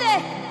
it.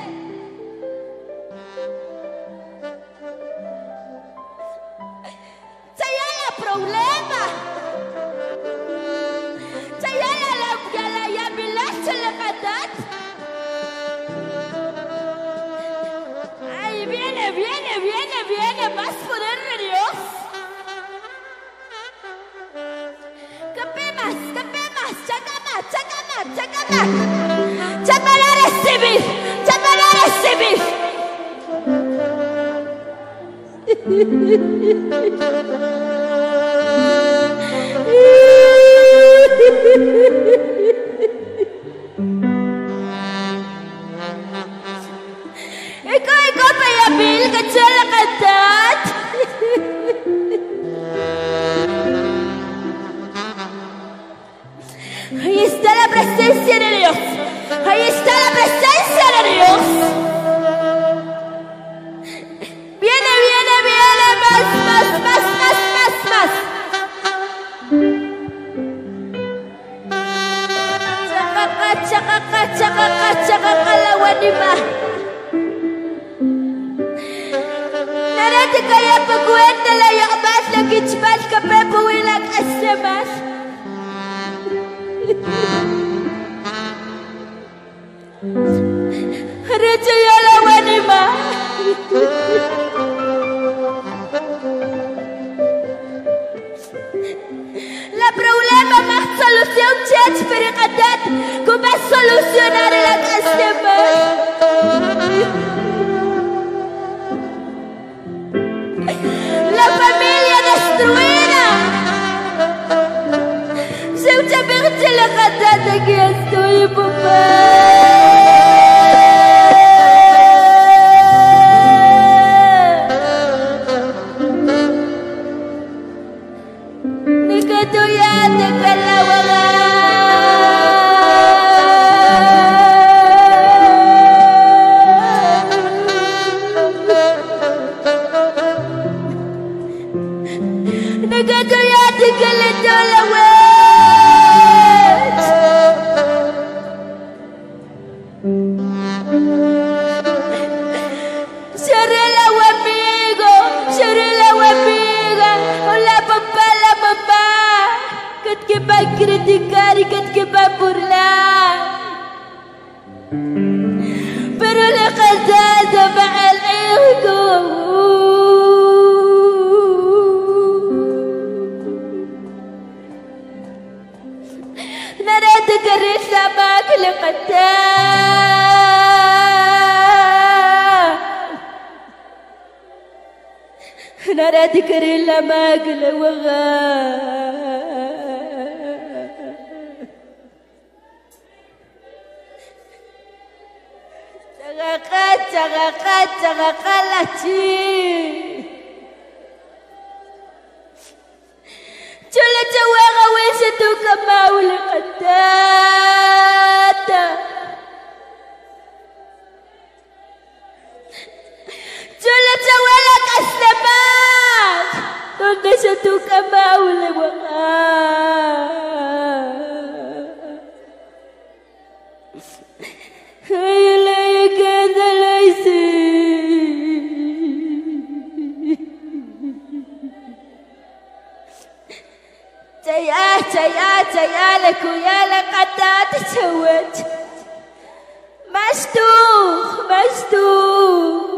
Unima. Narete kaya pagwenta la yakbas la kichbas kape puwilag asyamas. Narete yala wanima. La problema más solución chech periqatat. a solucionar el La familia destruida. Se usted perdido la de que estoy, papá. غلتي جلت وغويشتك ما ولقدات جلت ولك السماء غشتك ما ولقدات يا يا يا لك ويا لقد تسوت مشتوخ مسدوخ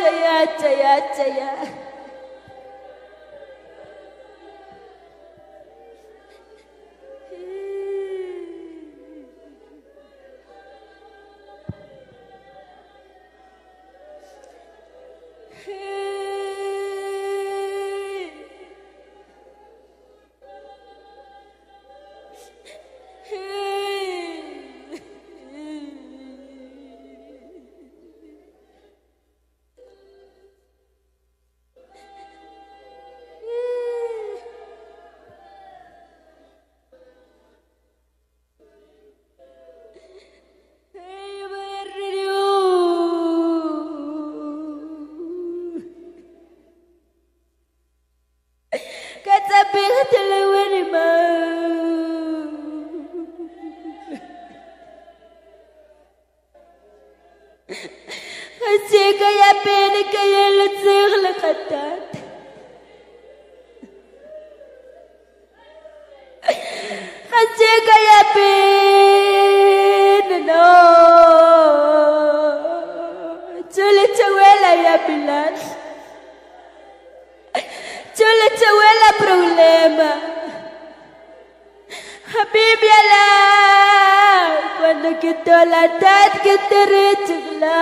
يا يا يا lema cuando quita la teta que te la...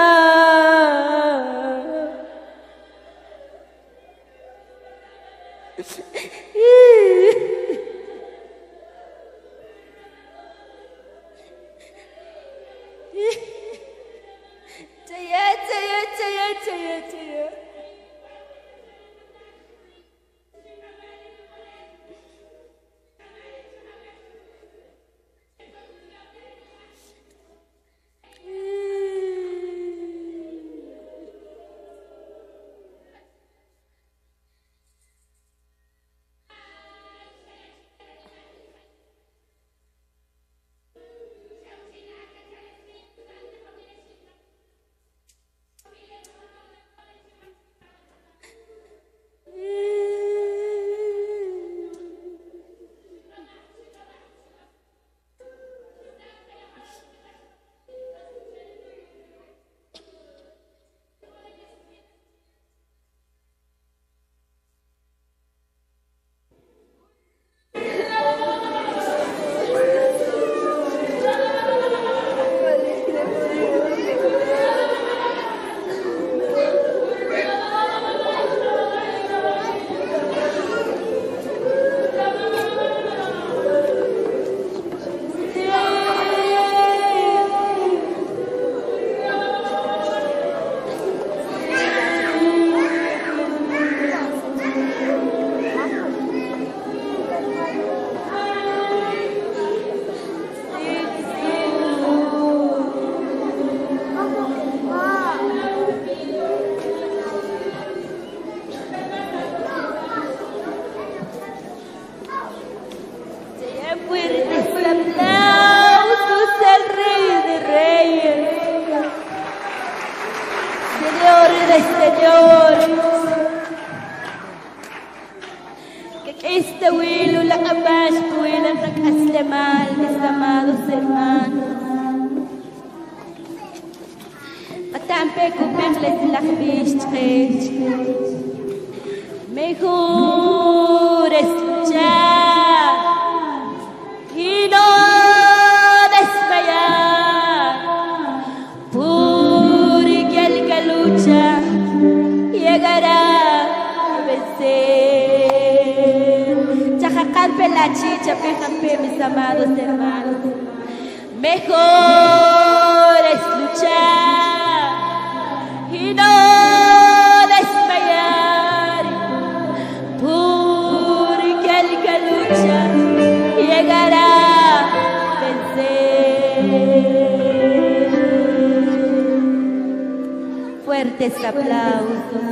señores Que este huilo la capaz pueda este mal, mis amados hermanos. para Mejor escuchar. chicha, PJP, mis amados hermanos. Mejor es luchar y no desmayar, porque el que lucha llegará a vencer. Fuertes aplausos.